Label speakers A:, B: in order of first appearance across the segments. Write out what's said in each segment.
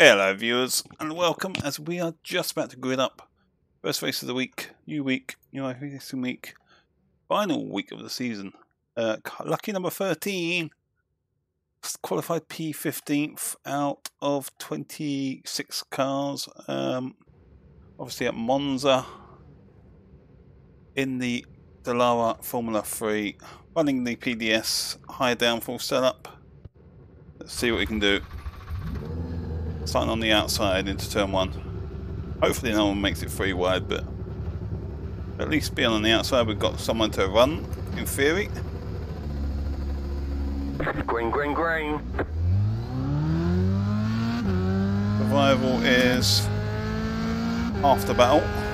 A: Hello viewers and welcome as we are just about to grid up first race of the week, new week, new racing week, final week of the season. Uh, lucky number 13 qualified P15th out of 26 cars. Um, obviously at Monza in the Dallara Formula 3 running the PDS high downforce setup. Let's see what we can do starting on the outside into turn one. Hopefully no one makes it three wide, but at least being on the outside we've got someone to run, in theory.
B: Green, green, green.
A: Survival is half the battle.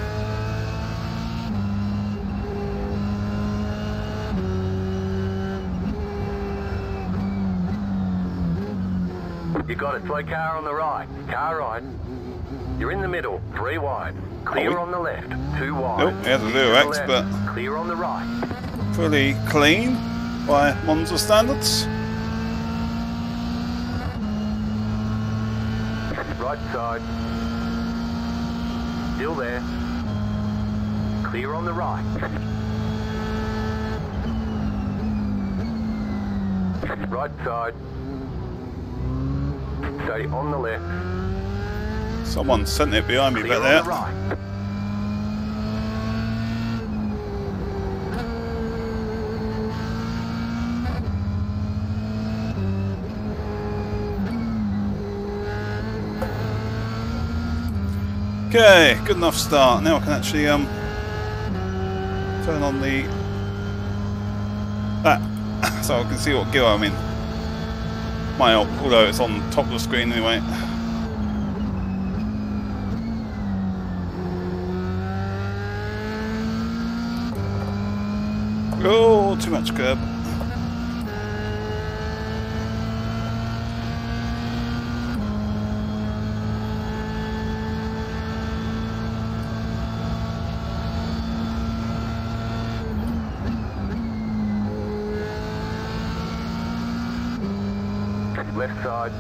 B: You got it. Slow car on the right. Car right. You're in the middle. Three wide. Clear oh. on the left. Two wide.
A: Nope, he has a little X, but
B: clear on the right.
A: Fully clean by Monza standards.
B: Right side. Still there. Clear on the right. Right side. Stay on the left.
A: Someone sent it behind me
B: Clear
A: back there.
B: the right.
A: Okay, good enough start. Now I can actually um turn on the that so I can see what gear I'm in. My although it's on top of the screen anyway. Oh, too much curb.
B: Left side.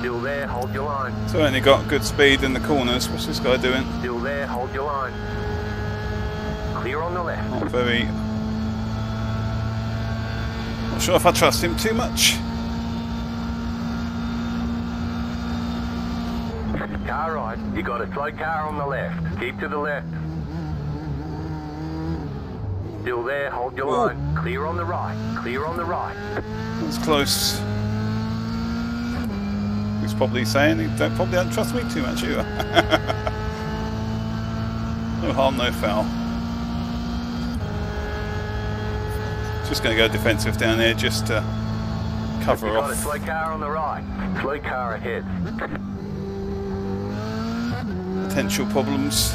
B: Still there, hold your line.
A: Certainly got good speed in the corners. What's this guy doing?
B: Still there, hold your line. Clear on the left.
A: Not very. Not sure if I trust him too much.
B: Car right. You got a slow car on the left. Keep to the left. Still there, hold your
A: Whoa.
B: line. Clear on the right. Clear on the right.
A: That's close. He's probably saying he don't probably don't trust me too much either. no harm, no foul. Just going to go defensive down there just to cover
B: You got a
A: off.
B: slow car on the right. Slow car ahead.
A: potential problems.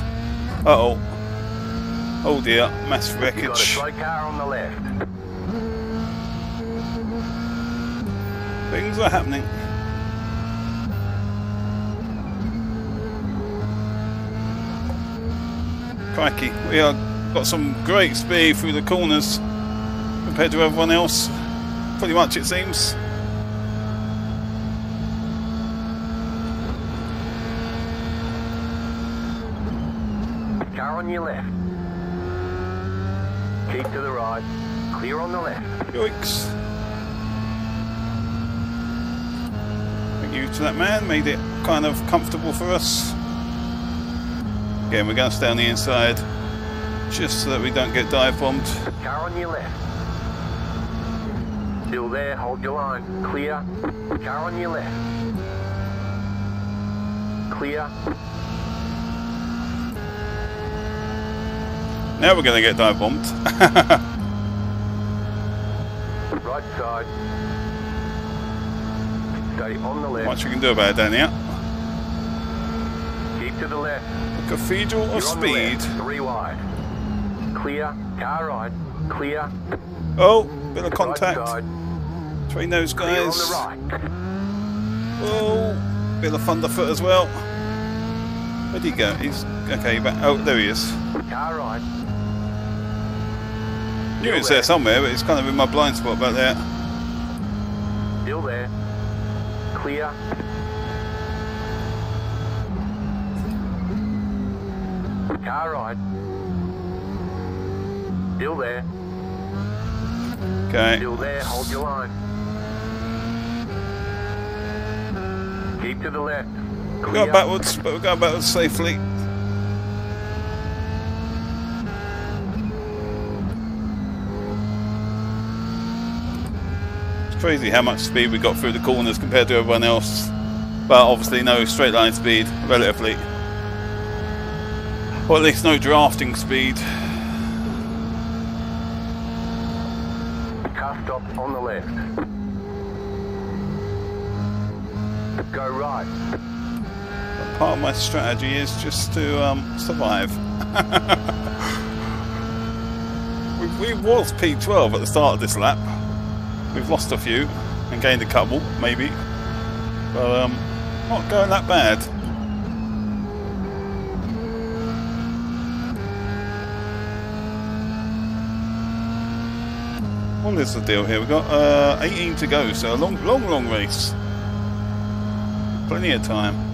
A: Uh oh. Oh dear, mass
B: You got a
A: wreckage.
B: slow car on the left.
A: Things are happening. Crikey, we are got some great speed through the corners compared to everyone else. Pretty much it seems.
B: Car on your left. Keep to the right. Clear on the left.
A: Yoicks. To that man, made it kind of comfortable for us. Again, we're going to stay on the inside just so that we don't get dive bombed.
B: Car on your left. Still there, hold your line. Clear. Car on your left. Clear.
A: Now we're going to get dive bombed.
B: Right side. Stay on the left.
A: Much we can do about it down here.
B: Keep to the left.
A: Cathedral of
B: You're on
A: Speed.
B: left. Three wide. Clear. Car right. Clear.
A: Oh, bit of contact
B: Right side.
A: between those guys.
B: the right.
A: Oh, bit of thunderfoot as well. Where'd he go? He's okay. Back. Oh, there he is.
B: Car right.
A: Knew it's there somewhere, but it's kind of in my blind spot back there.
B: Still there. Clear. Car ride. Still there.
A: Okay.
B: Still there. Hold your line. Keep to the left.
A: We're going backwards, but we're going backwards safely. Crazy how much speed we got through the corners compared to everyone else. But obviously no straight line speed, relatively. Or at least no drafting speed.
B: Car stop on the left. Go right.
A: Part of my strategy is just to um, survive. we, we was P12 at the start of this lap. We've lost a few and gained a couple, maybe. But um, not going that bad. What is the deal here? We've got uh, 18 to go, so a long, long, long race. Plenty of time.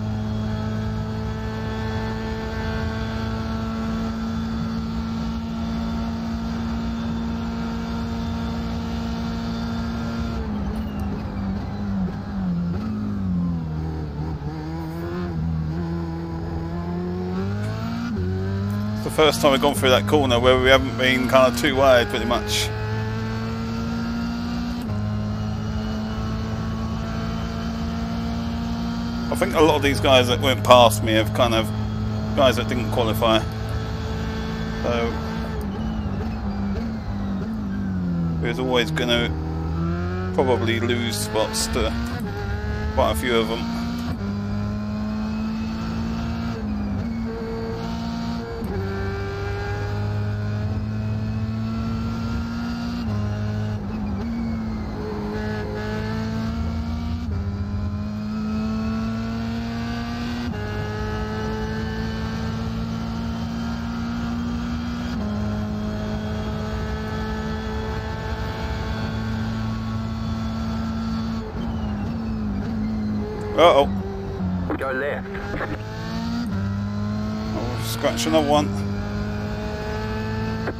A: First time we've gone through that corner where we haven't been kind of too wide, pretty much. I think a lot of these guys that went past me have kind of guys that didn't qualify. So there's always going to probably lose spots to quite a few of them. Uh oh.
B: Go left.
A: Scratch another one.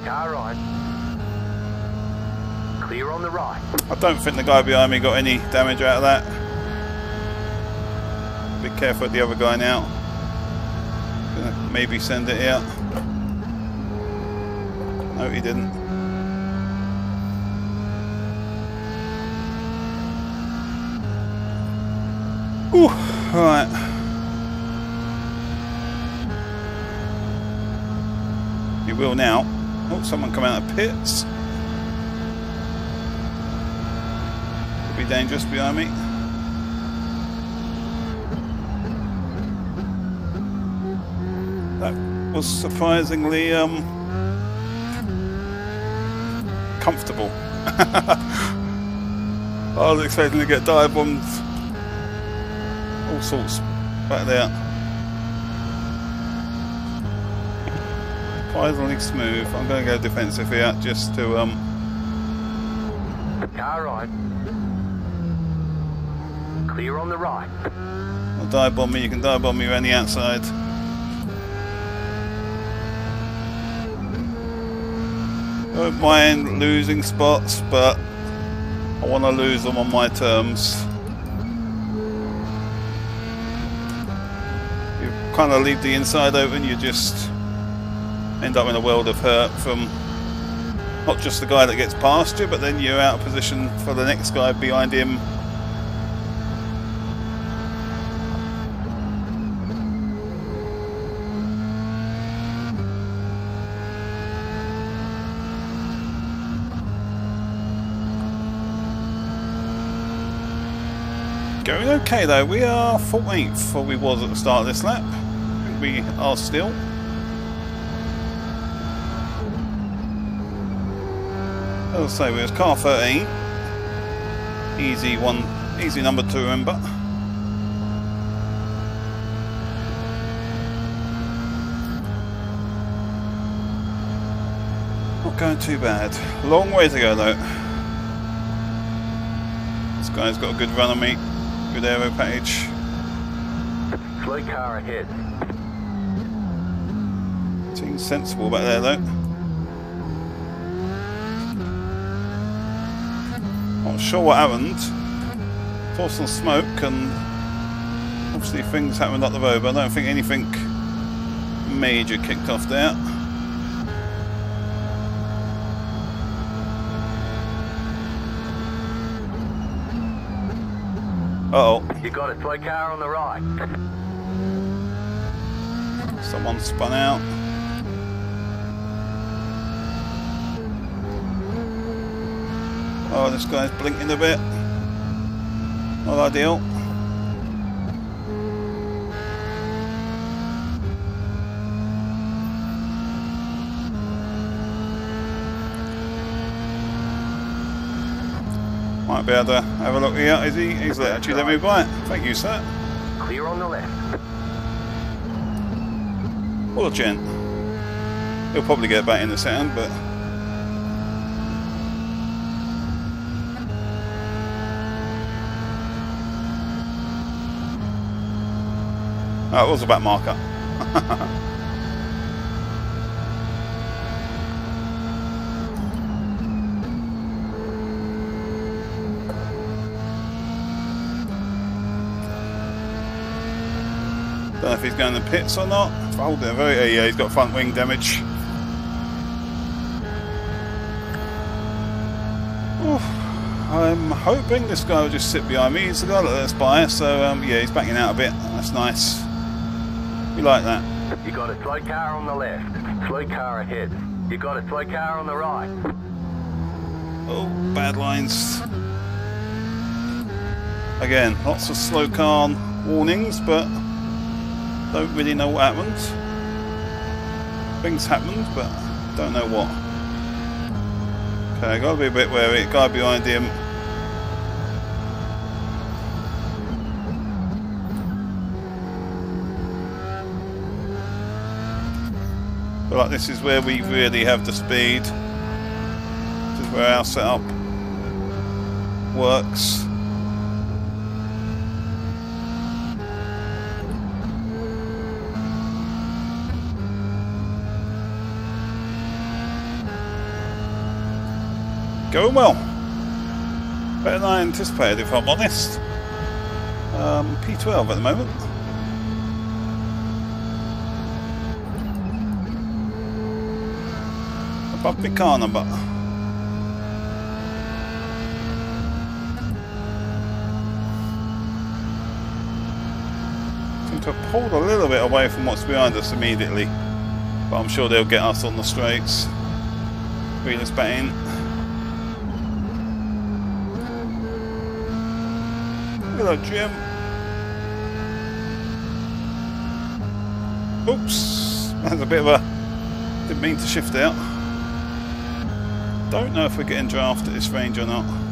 B: Car right. Clear on the right.
A: I don't think the guy behind me got any damage out of that. Be careful with the other guy now. Gonna maybe send it out. No, he didn't. Ooh, right. You will now. Oh, someone come out of pits. Could be dangerous behind me. That was surprisingly um, comfortable. I was expecting to get dive bombed all sorts back there. Surprisingly smooth. I'm going to go defensive here just to um,
B: Car right. Clear on the right.
A: I'll dive bomb me. You can dive bomb me around the outside. Don't mind losing spots, but I want to lose them on my terms. You kind of leave the inside open, you just end up in a world of hurt from not just the guy that gets past you, but then you're out of position for the next guy behind him Going okay though, we are 14th, or we was at the start of this lap. We are still. As I say, we was car 13. Eh? Easy one, easy number to remember. Not going too bad. Long way to go though. This guy's got a good run on me. Good aero package.
B: Fleet car ahead.
A: Seems sensible back there though. Not sure what happened. Saw some smoke and obviously things happened up the road, but I don't think anything major kicked off there. Uh oh.
B: You got a fleet car on the right.
A: Someone spun out. Oh, this guy's blinking a bit. Not ideal. Might be able to have a look here. Is he? He's actually let me buy it. Thank you, sir.
B: Clear on the left.
A: A gent. He'll probably get back in the second, but Oh, it was a back marker. Don't know if he's going to the pits or not. It very. Yeah, he's got front wing damage. I'm hoping this guy will just sit behind me. He's the guy that's by, so um, yeah, he's backing out a bit. That's nice. Like that.
B: You got a slow car on the left. slow car ahead. You got a slow car on the right.
A: Oh, bad lines. Again, lots of slow car warnings, but don't really know what happened. Things happened, but don't know what. Okay, gotta be a bit wary. Guy behind him. Feel like this is where we really have the speed. This is where our setup works. Going well. Better than I anticipated, if I'm honest. Um, P12 at the moment. The car. Seem to have pulled a little bit away from what's behind us immediately. But I'm sure they'll get us on the straights. Reel us back in. Hello, Jim. Oops, that's a bit of a. Didn't mean to shift out. Don't know if we're getting draft at this range or not.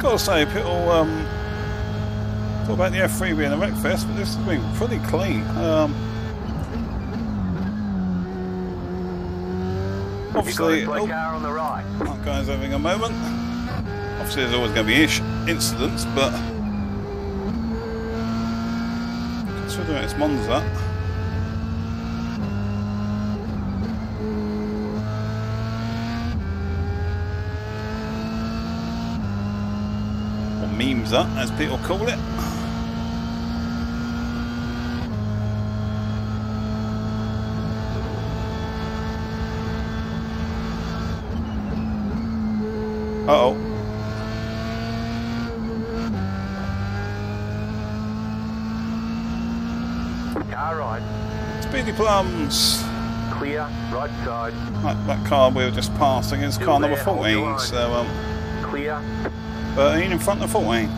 A: Gotta say, people um, talk about the F3 being a wreckfest, but this has been pretty clean. Um, obviously, oh,
B: car on the right.
A: that guy's having a moment. Obviously, there's always going to be ish incidents, but considering it's Monza, as people call it. Uh oh.
B: Car right.
A: Speedy plums.
B: Clear. Right side.
A: That, that car we were just passing is
B: Still
A: car number
B: there, hold
A: 14, so um,
B: Clear.
A: 13 in front of 14.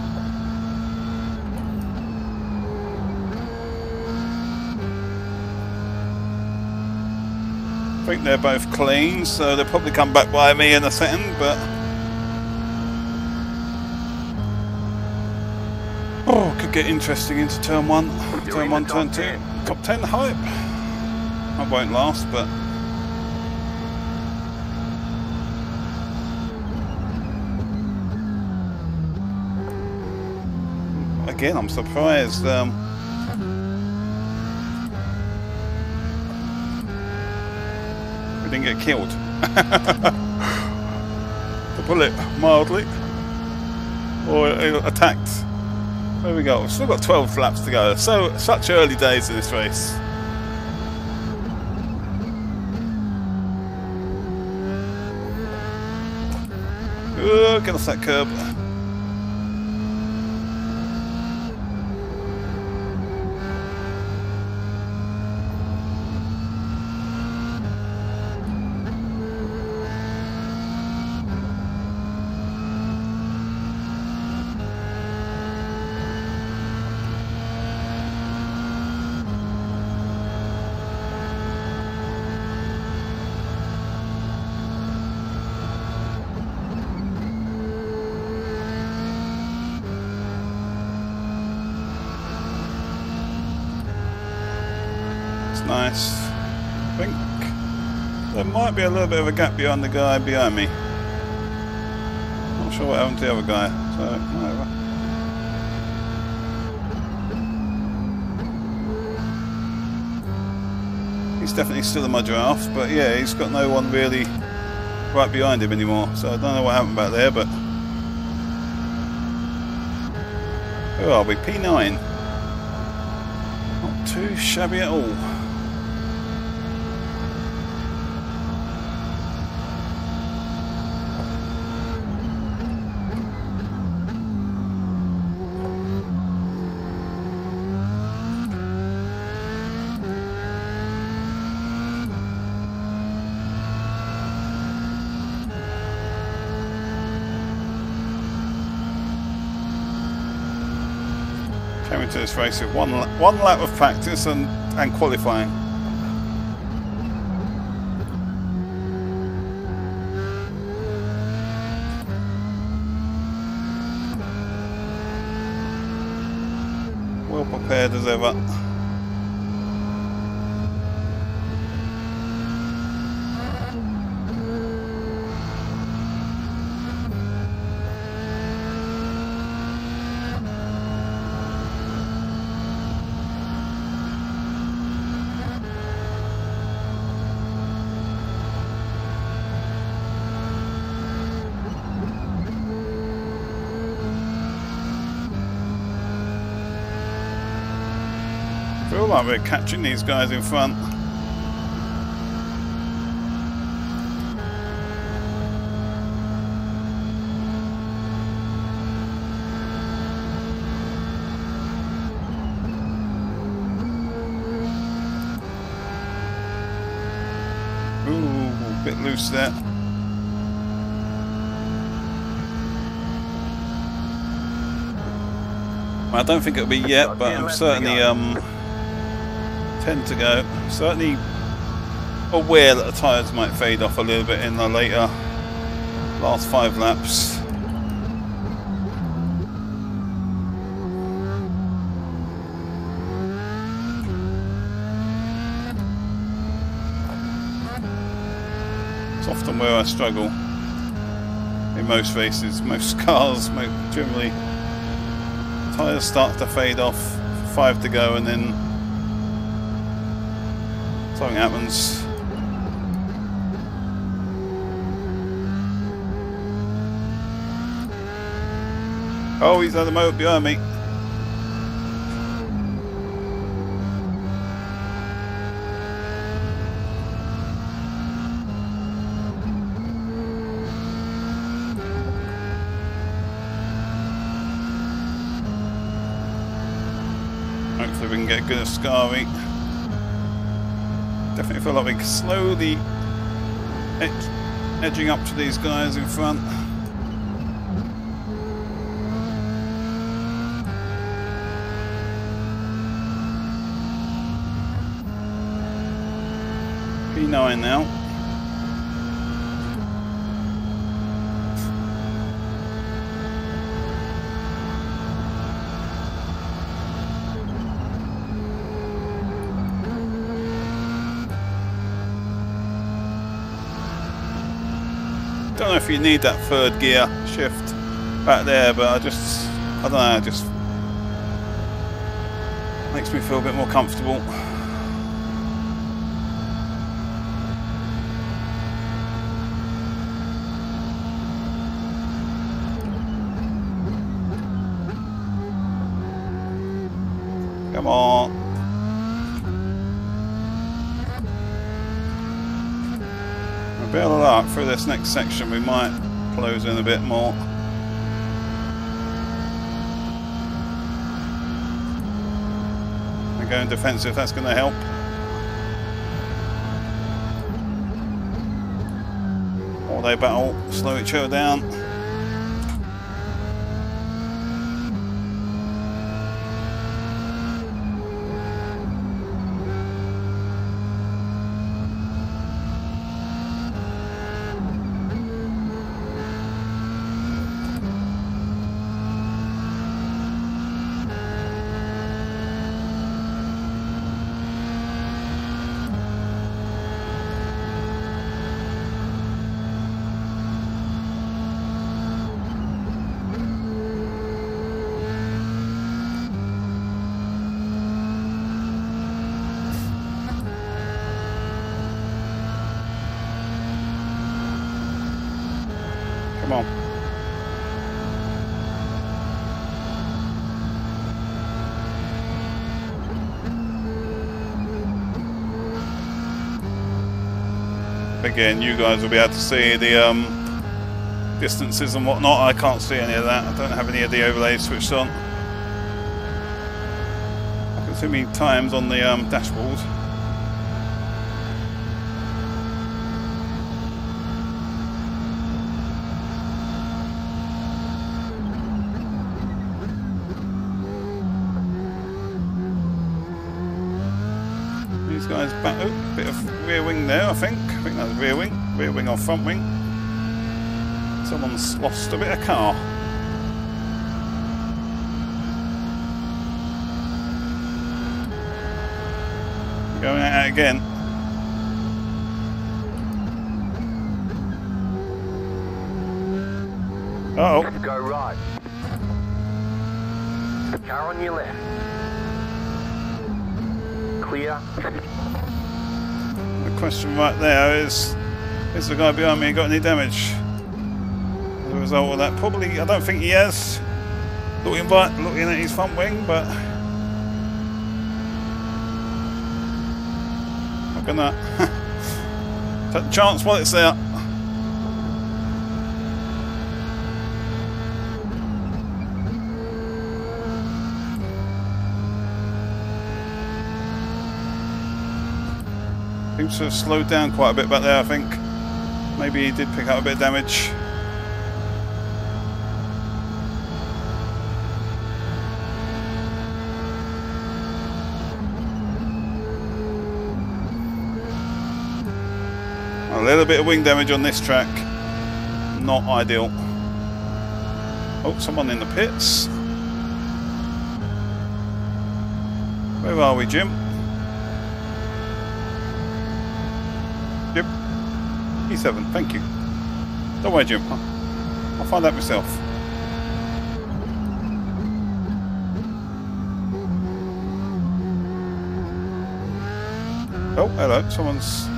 A: I think they're both clean, so they'll probably come back by me in a second, but... Oh, could get interesting into turn one, turn one, turn two. Top 10 hype. I won't last, but Again, I'm surprised. Um, we didn't get killed. the bullet, mildly. Or uh, attacked. There we go. We've still got 12 laps to go. So, such early days in this race. Get off that curb. It's nice. I think there might be a little bit of a gap behind the guy behind me. Not sure what happened to the other guy, so whatever. He's definitely still in my draft, but yeah, he's got no one really right behind him anymore, so I don't know what happened back there, but... Who are we? P9. Not too shabby at all. Came into this race with one one lap of practice and, and qualifying. Well prepared as ever. We're catching these guys in front. Ooh, bit loose there. I don't think it'll be yet, but I'm certainly um, 10 to go. Certainly aware that the tyres might fade off a little bit in the later last five laps. It's often where I struggle in most races, most cars, mo- generally tyres start to fade off, five to go, and then something happens. Oh, he's at the motor behind me. Hopefully we can get a good at Ascari. Definitely feel like we can slowly edge, edging up to these guys in front. P9 now. If you need that third gear shift back there, but I just, I don't know, just makes me feel a bit more comfortable. Come on. Bit of luck through this next section, we might close in a bit more. And going defensive, that's going to help. Or they battle, slow each other down. Come on. Again, you guys will be able to see the um, distances and whatnot. I can't see any of that. I don't have any of the overlays switched on. I can see me times on the um, dashboard. These guys back. Oh, bit of rear wing there, I think. I think that's rear wing. Rear wing or front wing. Someone's lost a bit of car. Going it again. Uh oh.
B: Go right. Car on your left. Clear.
A: Question right there is, is the guy behind me got any damage as a result of that? Probably, I don't think he has. Looking back, looking at his front wing, but gonna take the chance while it's there. Seems to have slowed down quite a bit back there, I think. Maybe he did pick up a bit of damage. A little bit of wing damage on this track. Not ideal. Oh, someone in the pits. Where are we, Jim? Jim? E7, thank you. Don't worry, Jim. I'll, I'll find out myself. Oh, hello. Someone's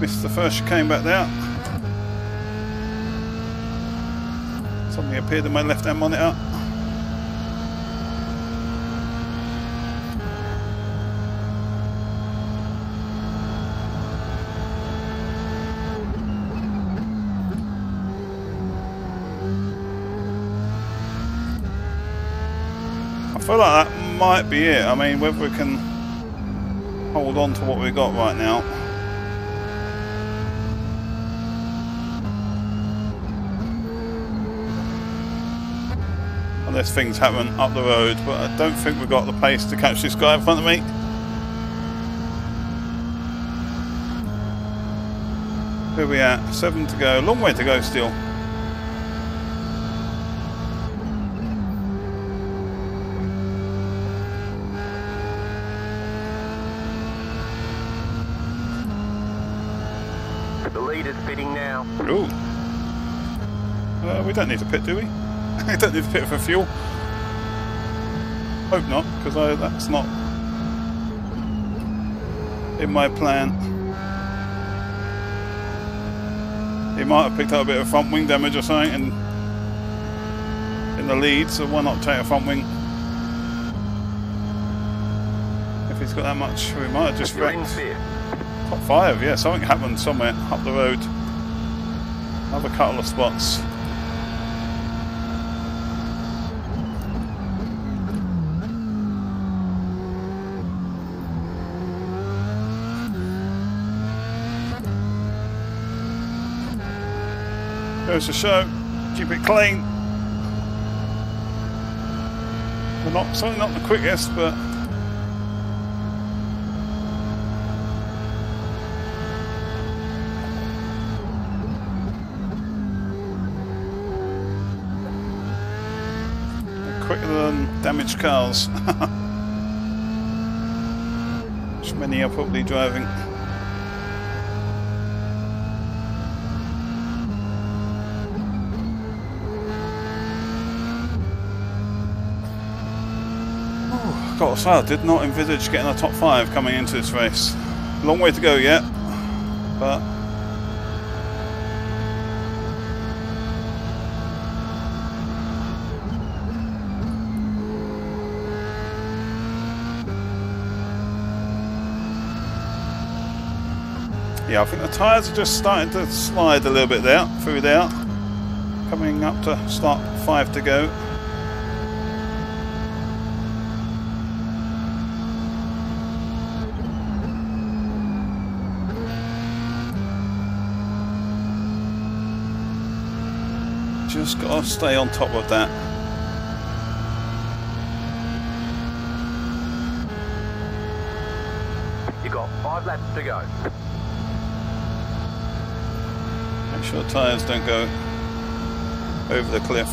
A: missed the first chicane back there. Something appeared in my left-hand monitor. Feel like that might be it. I mean, whether we can hold on to what we've got right now. Unless things happen up the road, but I don't think we've got the pace to catch this guy in front of me. Here we are, Seven to go. Long way to go still.
B: The leader's fitting now.
A: Ooh. Uh, we don't need a pit, do we? we don't need a pit for fuel. Hope not, because that's not in my plan. He might have picked up a bit of front wing damage or something in, in the lead, so why not take a front wing? If he's got that much, we might have just wrecked. Top five, yeah, something happened somewhere up the road. Another couple of spots. Goes to show, keep it clean. We're not certainly not the quickest, but quicker than damaged cars. Which many are probably driving. Did not envisage getting a top five coming into this race. Long way to go yet, but Yeah, I think the tyres are just starting to slide a little bit there, through there. Coming up to start five to go. Just got to stay on top of that.
B: You got five laps to go.
A: Make sure the tyres don't go over the cliff.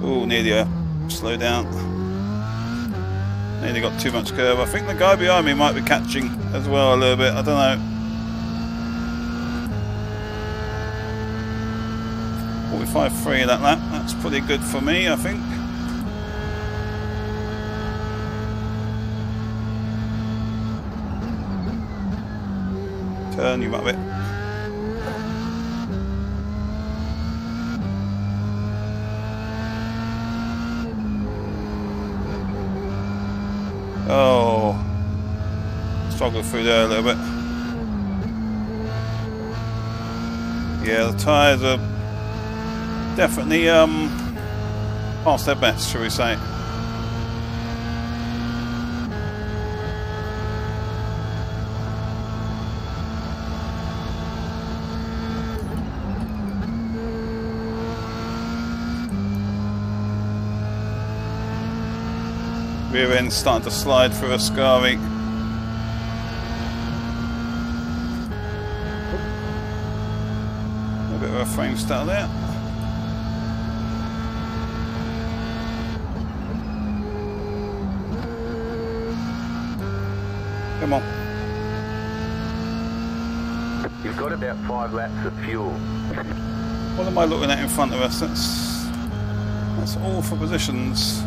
A: Oh, nearly a slow down. Nearly got too much curve. I think the guy behind me might be catching as well a little bit. I don't know. 45.3 that lap. That's pretty good for me, I think. Turn you up a bit. Oh, struggled through there a little bit. Yeah, the tyres are definitely um, past their best, shall we say. Rear end starting to slide through Ascari. A bit of a frame start there. Come on.
B: You've got about five laps of fuel.
A: What am I looking at in front of us? That's that's all for positions.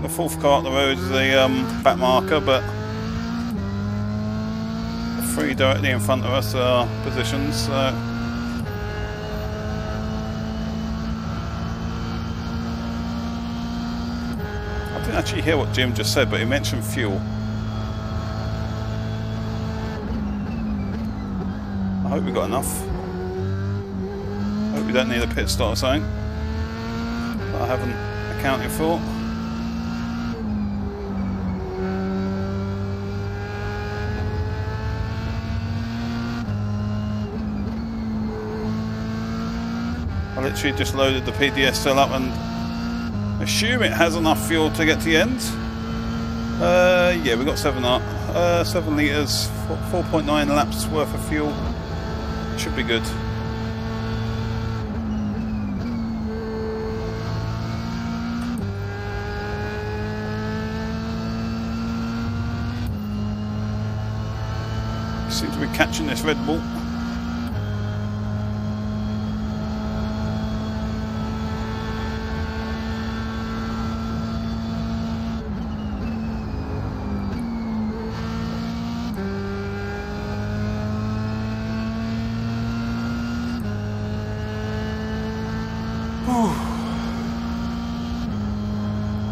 A: The fourth car on the road is the um, back marker, but three directly in front of us are positions. So. I didn't actually hear what Jim just said, but he mentioned fuel. I hope we've got enough. I hope we don't need a pit stop or something. I haven't accounted for. Literally just loaded the PDSL up and assume it has enough fuel to get to the end. Uh, yeah, we got seven uh, seven liters, four point nine laps worth of fuel. Should be good. Seems to be catching this Red Bull.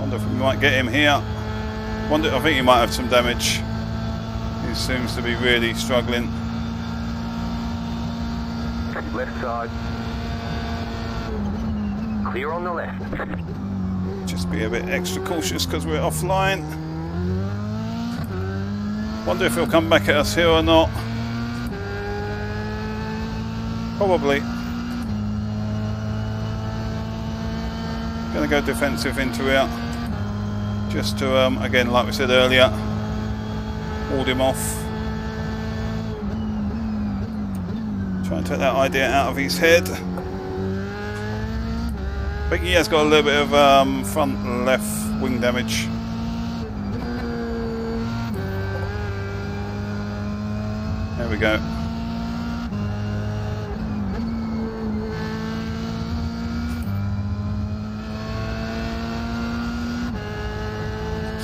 A: Wonder if we might get him here. Wonder. I think he might have some damage. He seems to be really struggling.
B: Left side. Clear on the left.
A: Just be a bit extra cautious because we're offline. Wonder if he'll come back at us here or not. Probably. Gonna go defensive into here. Just to, um, again, like we said earlier, ward him off. Try and take that idea out of his head. I think he has got a little bit of um, front left wing damage. There we go.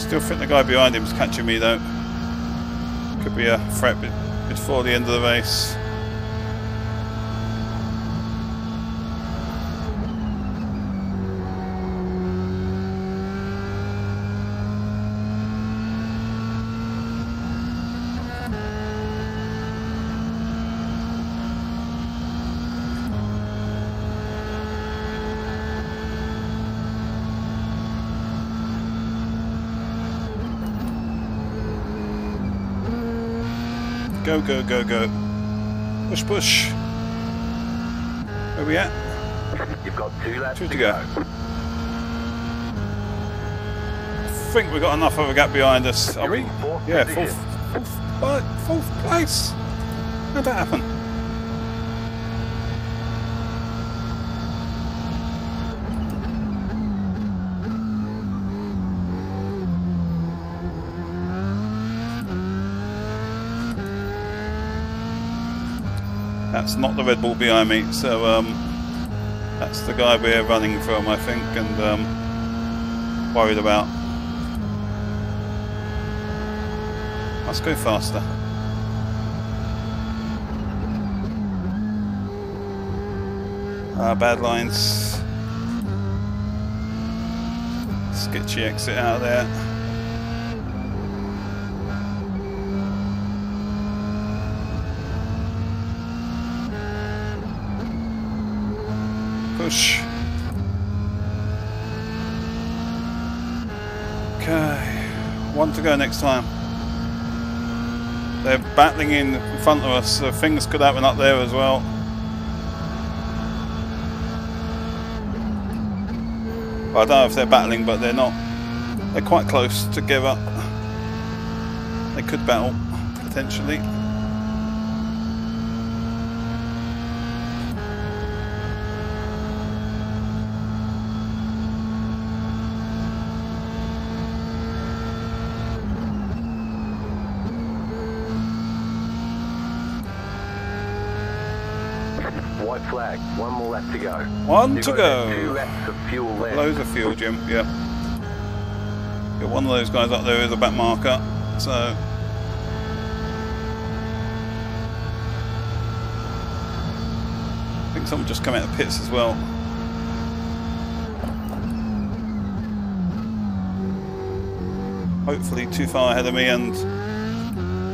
A: Still think the guy behind him is catching me though. Could be a threat before the end of the race. Go, go, go, go. Push, push. Where we at?
B: You've got two laps
A: Two
B: to,
A: to go. I think we've got enough of a gap behind us. Are we?
B: fourth
A: Yeah, fourth, fourth, fourth place. How'd that happen? That's not the Red Bull behind me, so um, that's the guy we're running from, I think, and um, worried about. Let's go faster. Ah, bad lines. Sketchy exit out there. Push. Okay, one to go next time. They're battling in front of us, so things could happen up there as well. Well, I don't know if they're battling, but they're not. They're quite close together. They could battle, potentially.
B: White flag. One to go.
A: One to
B: Two
A: go.
B: laps of fuel left.
A: Loads of fuel, Jim. Yep. Got one of those guys up there with a back marker. So I think someone just come out of the pits as well. Hopefully too far ahead of me and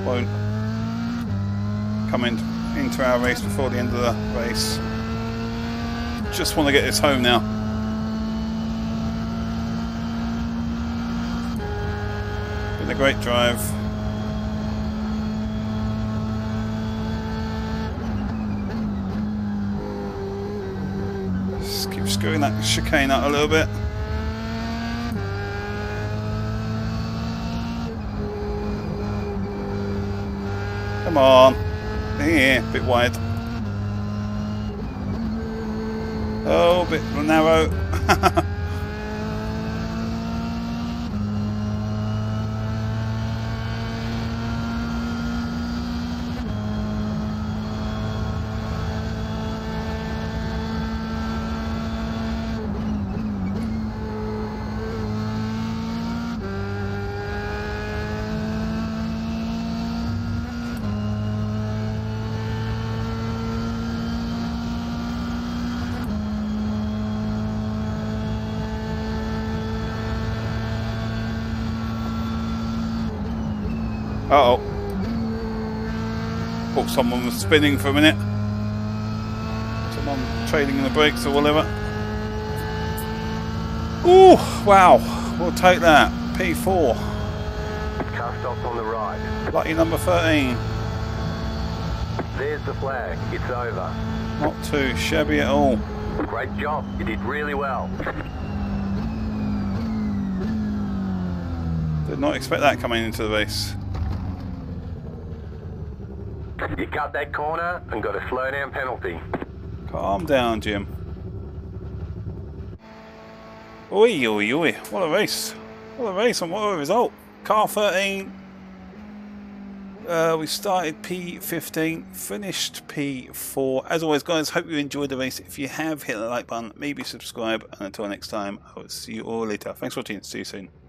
A: won't come in, into our race before the end of the race. Just want to get this home now. Been a great drive. Just keep screwing that chicane out a little bit. Come on. Here, bit wide. Oh, a bit narrow. Uh oh. Thought someone was spinning for a minute. Someone trailing in the brakes or whatever. Ooh, wow. We'll take that. P4.
B: Car stops on the right.
A: Lucky number 13.
B: There's the flag. It's over.
A: Not too shabby at all.
B: Great job. You did really well.
A: Did not expect that coming into the race.
B: You cut that corner and got a slow down penalty.
A: Calm down, Jim. Oi, oi, oi. What a race. What a race and what a result. Car 13. Uh, we started P15, finished P4. As always, guys, hope you enjoyed the race. If you have, hit the like button, maybe subscribe. And until next time, I will see you all later. Thanks for watching. See you soon.